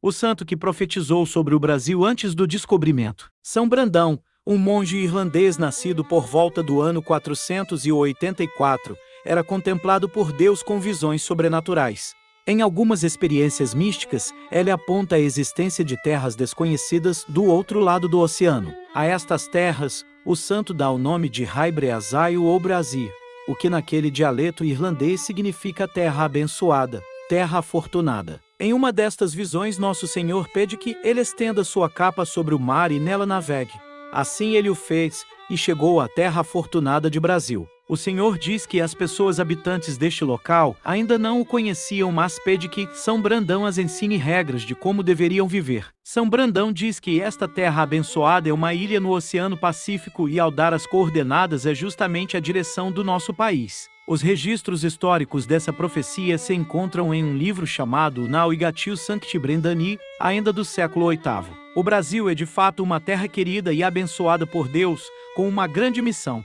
o santo que profetizou sobre o Brasil antes do descobrimento. São Brandão, um monge irlandês nascido por volta do ano 484, era contemplado por Deus com visões sobrenaturais. Em algumas experiências místicas, ele aponta a existência de terras desconhecidas do outro lado do oceano. A estas terras, o santo dá o nome de Haibreazaio ou Brasil, o que naquele dialeto irlandês significa terra abençoada, terra afortunada. Em uma destas visões, Nosso Senhor pede que ele estenda sua capa sobre o mar e nela navegue. Assim ele o fez, e chegou à terra afortunada de Brasil. O Senhor diz que as pessoas habitantes deste local ainda não o conheciam, mas pede que São Brandão as ensine regras de como deveriam viver. São Brandão diz que esta terra abençoada é uma ilha no Oceano Pacífico e ao dar as coordenadas é justamente a direção do nosso país. Os registros históricos dessa profecia se encontram em um livro chamado Nauigatil Sancti Brendani, ainda do século VIII. O Brasil é de fato uma terra querida e abençoada por Deus, com uma grande missão.